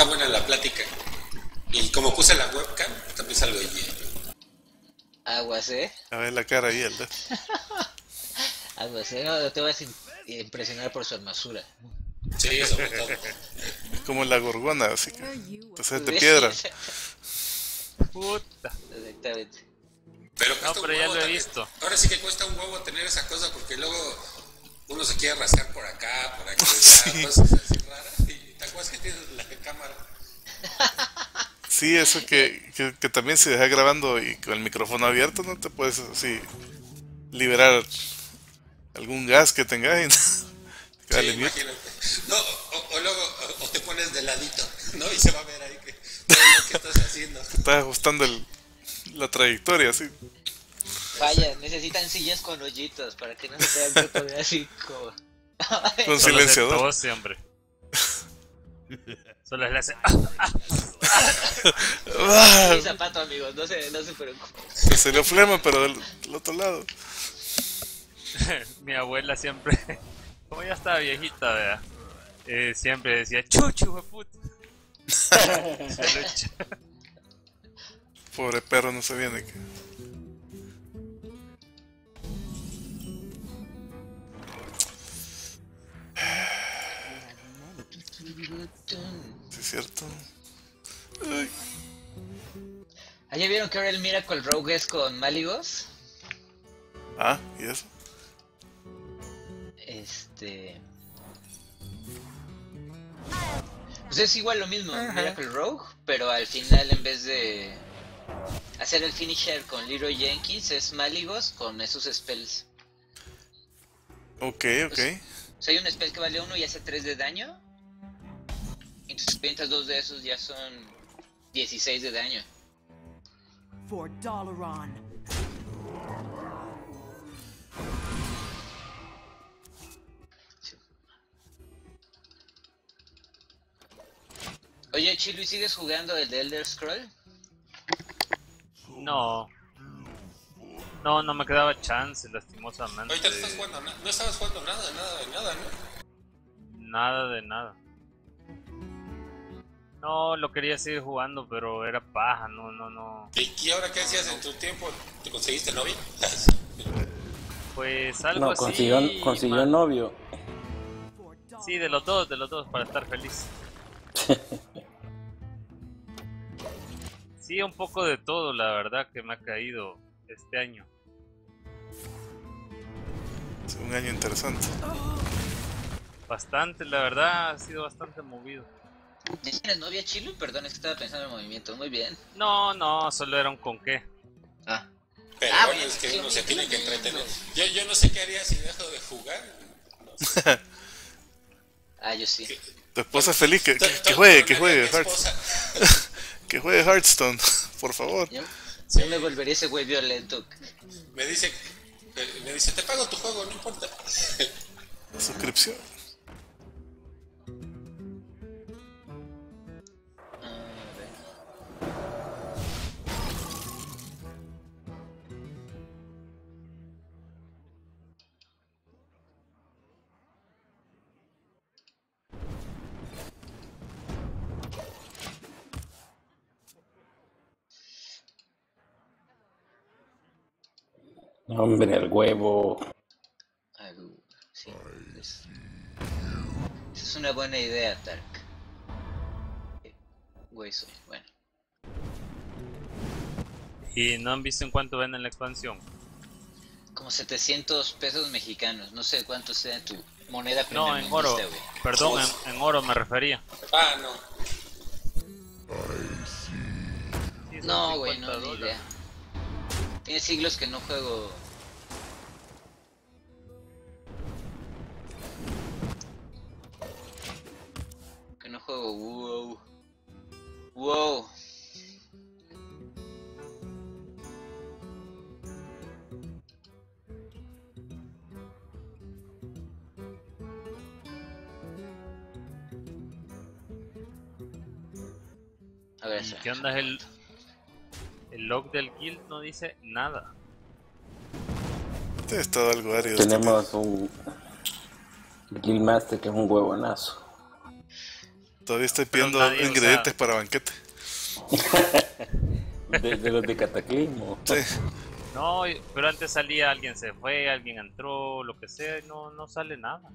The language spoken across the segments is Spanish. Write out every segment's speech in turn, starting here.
Está buena la plática. Y como puse la webcam, también salgo allí. Aguas, ¿eh? A ver la cara ahí, Elder. Aguas, ¿eh? No, te vas a im- impresionar por su hermosura. Sí, sobre todo. Es como la gorgona, así que te haces de Sí, piedra. Puta. Exactamente. Pero, No, un pero ya huevo lo he también. visto. Ahora sí que cuesta un huevo tener esa cosa porque luego uno se quiere rascar por acá, por acá, Sí. cosas así raras. Te acuerdas que tienes la cámara. Sí, eso que, que, que también se deja grabando y con el micrófono abierto no te puedes así liberar algún gas que tengas y Sí, Dale, mute. imagínate. No, o, o luego o, o te pones de ladito, ¿no? Y se va a ver ahí que todo lo que estás haciendo. estás ajustando el- la trayectoria, así. Vaya, necesitan sillas con hoyitos para que no se tengan que poner así como... Con silenciador. hombre. Solo le hace. ¡Ah! Zapato, amigos, no se, no se preocupen. Se salió flema, pero del, del otro lado. Mi abuela siempre, como ya estaba viejita, vea, eh, siempre decía, chuchu, lo echa. Pobre perro, no se viene. que- Sí, es cierto. Ay, ¿Ah, ¿Ya vieron que ahora el Miracle Rogue es con Maligos? Ah, ¿y eso? Este... Pues es igual lo mismo, Miracle Rogue, pero al final en vez de hacer el finisher con Leroy Jenkins es Maligos con esos spells. Ok, ok. O sea, hay un spell que vale 1 y hace 3 de daño. Entonces si avientas dos de esos ya son 16 de daño. For Dalaran. Oye, Chilu, ¿y ¿sigues jugando el de Elder Scroll? No. No, no me quedaba chance, lastimosamente. Ahorita no estás jugando nada, no estabas jugando nada, nada, de nada, ¿no? Nada de nada. No, lo quería seguir jugando, pero era paja, no, no, no. ¿Y, y ahora qué hacías en tu tiempo? ¿Te conseguiste novia? Pues algo No, así. consiguió, consiguió ma- novio. Sí, de los dos, de los dos, para estar feliz. Sí, un poco de todo, la verdad, que me ha caído este año. Es un año interesante. Bastante, la verdad, ha sido bastante movido. ¿Ya tienes novia, Chilu? Perdón, es que estaba pensando en el movimiento. Muy bien. No, no, solo era un con qué. Ah, Pero Ah, bueno, es que uno se tiene que entretener. Yo, yo no sé qué haría si dejo de jugar. No sé. ah yo sí. Tu esposa feliz, que, que, que juegue, que juegue Hearthstone. Que juegue Hearthstone, por favor. Yo, Sí. me volvería ese güey violento. Me dice, eh, me dice, te pago tu juego, no importa. Suscripción. Hombre, el huevo. Sí, es, esa es una buena idea, Tark. Eh, Güey, soy, bueno. ¿Y no han visto en cuánto venden la expansión? Como 700 pesos mexicanos, no sé cuánto sea tu moneda No, en oro. Perdón, en, en oro me refería. Ah, no. No, güey, 50 no, ni idea. Tiene siglos que no juego. Juego WoW. WoW. A ver, ¿Y espera. qué onda es el, el log del guild? No dice nada. Te he estado algo árido. este Tenemos un Guildmaster que es un huevonazo. Todavía estoy pidiendo nadie, o ingredientes sea- para banquete. De, de los de Cataclismo. Sí. No, pero antes salía alguien se fue, alguien entró, lo que sea, y no, no sale nada.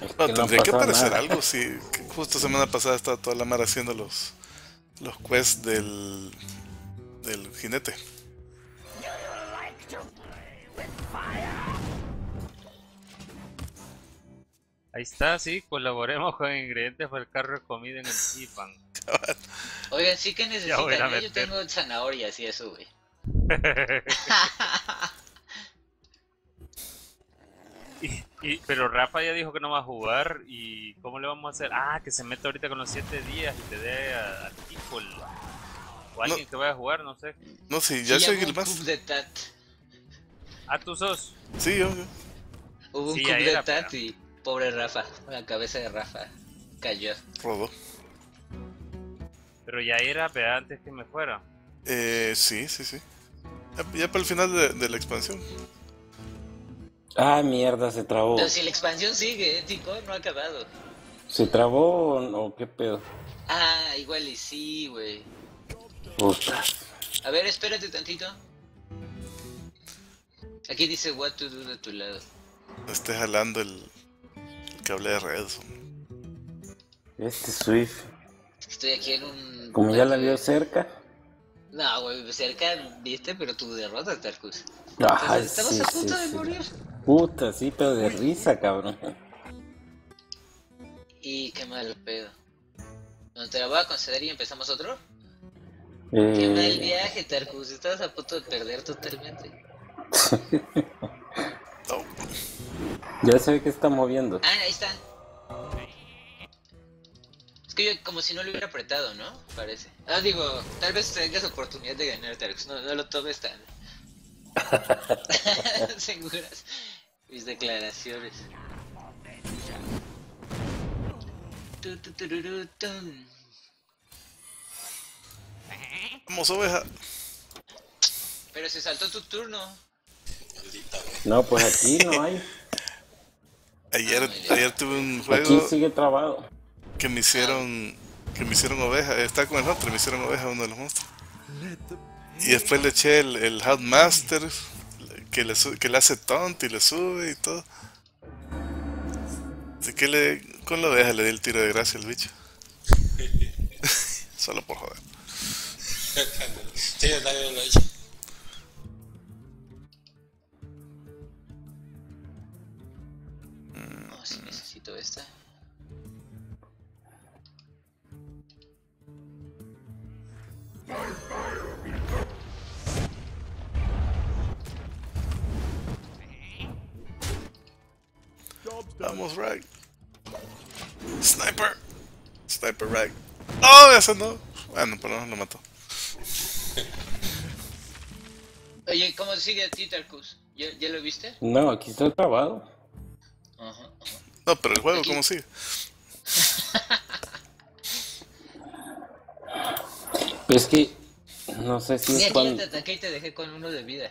Es No, que no tendría que aparecer nada. algo, sí. Justo semana pasada estaba toda la mar haciendo los los quests del del jinete. Ahí está, sí, colaboremos con ingredientes para el carro de comida en el Chipan. Oigan, sí que a necesitan. ¿eh? Yo meter. tengo zanahorias y eso, güey. Y, y- pero Rafa ya dijo que no va a jugar y ¿cómo le vamos a hacer? Ah, que se meta ahorita con los 7 días y te dé a- al tipo el- o alguien que vaya a jugar, no sé. No, sí, ya Sí, soy el un más. de Tat. Ah, tú sos. Sí, yo, yo. Hubo un Sí, cup ahí de Tat pero- y pobre Rafa. La cabeza de Rafa cayó. Rodó. Pero ya era, pero antes que me fuera. Eh, sí, sí, sí. Ya, ya para el final de, de la expansión. Ah, mierda, se trabó. Pero si la expansión sigue, ¿eh? Tico, no ha acabado. ¿Se trabó o no? ¿Qué pedo? Ah, igual y sí, güey. Puta. A ver, espérate tantito. Aquí dice what to do de tu lado. Esté jalando el, el cable de red. Este Swift. Estoy aquí en un... Como ya la vio cerca. No, güey, cerca viste, pero tu derrota, Tarkus. Sí, a sí, punto de sí. morir. Puta, sí, pero de risa, cabrón. Y qué mal pedo. No te la voy a conceder y empezamos otro. Qué mal Eh, viaje, Tarkus. Estabas a punto de perder totalmente. Ya se ve que está moviendo. Ah, ahí están. Es que yo como si no lo hubiera apretado, ¿no? Parece. Ah, digo, tal vez tengas oportunidad de ganar, Tarkus. No, no lo tomes tan... seguras mis declaraciones. Vamos, oveja. Pero se saltó tu turno. No, pues aquí no hay. Ayer, Ah, ayer tuve un Aquí juego sigue trabado. que me hicieron que me hicieron oveja. Estaba con el otro, me hicieron oveja uno de los monstruos. Y después le eché el, el Master que le, que le hace tonto y le sube y todo. Así que le, con la oveja le di el tiro de gracia al bicho. Solo por joder. Sí, nadie lo ha hecho. Esta. Vamos, Rag. Sniper. Sniper Rag. Oh, ese no. Bueno, pero no lo mató. Oye, ¿cómo sigue a ti, Tarkus? ¿Ya, ¿Ya lo viste? No, aquí está trabado. Ajá, ajá. No, pero el juego. ¿cómo sigue? Pues es que no sé si Mira, es cuando. te ataqué y te dejé con uno de vida.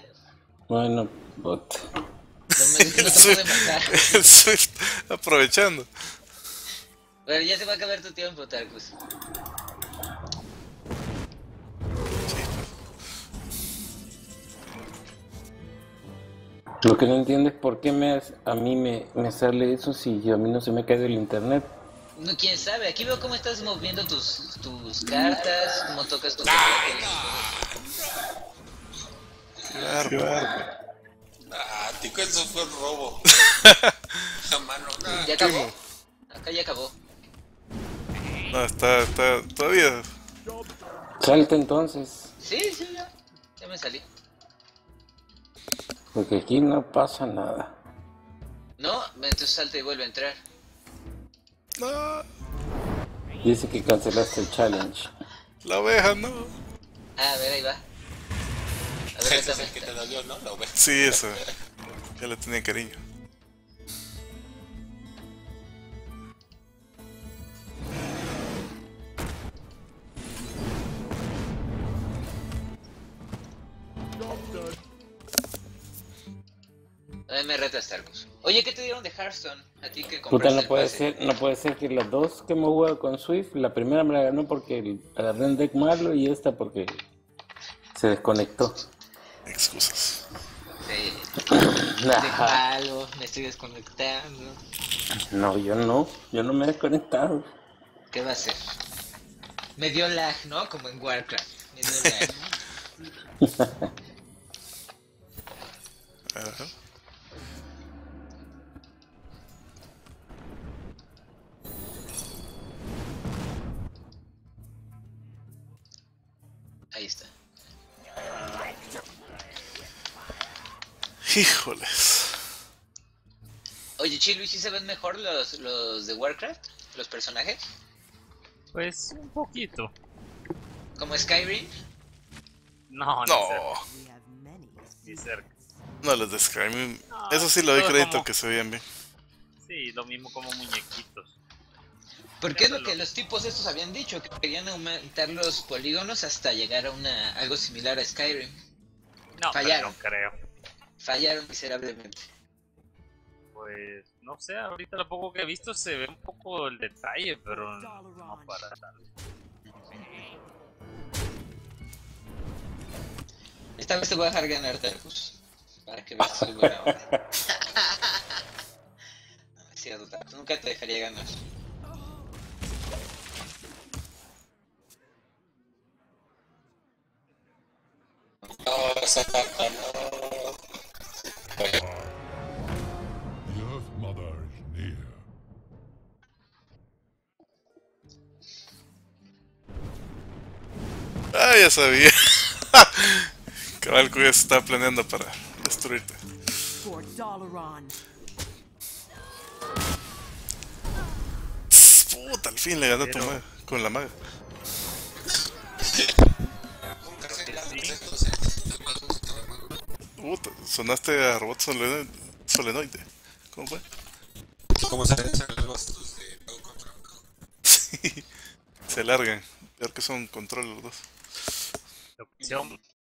Bueno, bot. No me no te puede matar. El Swift aprovechando. Pero ya se va a acabar tu tiempo, Tarkus. Lo que no entiendo es por qué me, hace- a mí me, me sale eso si a mí no se me cae del internet. No, quién sabe. Aquí veo cómo estás moviendo tus, tus cartas, cómo tocas tus Claro. Ah, tico, eso fue un robo. A mano, nah. ¿Ya acabó? Acá ya acabó. No, está, está todavía. Salta entonces, Sí, sí, ya. Ya me salí. Porque aquí no pasa nada. No, entonces salta y vuelve a entrar. No, Dice que cancelaste el challenge. la oveja no. Ah, a ver, ahí va. A ver, Ese es el que te dolió, ¿no? La oveja. Sí, eso. Ya le tenía cariño. Me. Oye, ¿qué te dieron de Hearthstone? A ti que Puta, compraste no puede ser, no puede ser que las dos que hemos jugado con Swift, la primera me la ganó porque agarré un deck malo y esta porque se desconectó. Excusas. Sí. Ajá. malo, me estoy desconectando. No, yo no, yo no me he desconectado. ¿Qué va a hacer? Me dio lag, ¿no? Como en Warcraft. Me dio lag. Ajá. Ahí está. Híjoles. Oye, Chilu, ¿y si se ven mejor los, los de Warcraft? ¿Los personajes? Pues un poquito. ¿Como Skyrim? No, No. Ni cerca. no les de Skyrim. Eso sí le doy todo crédito como- que se veían bien. Sí, lo mismo como muñequitos. Porque es lo que los tipos estos habían dicho, que querían aumentar los polígonos hasta llegar a una algo similar a Skyrim. No, Fallaron. no creo. Fallaron miserablemente. Pues no sé, ahorita lo poco que he visto se ve un poco el detalle, pero no para tanto. Esta vez te voy a dejar ganar, Tarkus. Para que veas buena. No, es cierto, Nunca te dejaría ganar. Ah, ya sabía. Cabal que estaba planeando para destruirte. Puta, al fin le gané a tu maga, con la maga. Puta, sonaste a robot solenoide. solenoide. ¿Cómo fue? ¿Cómo se hacen los dos de? Sí, se largan. Peor que son control los dos. Lo que hicieron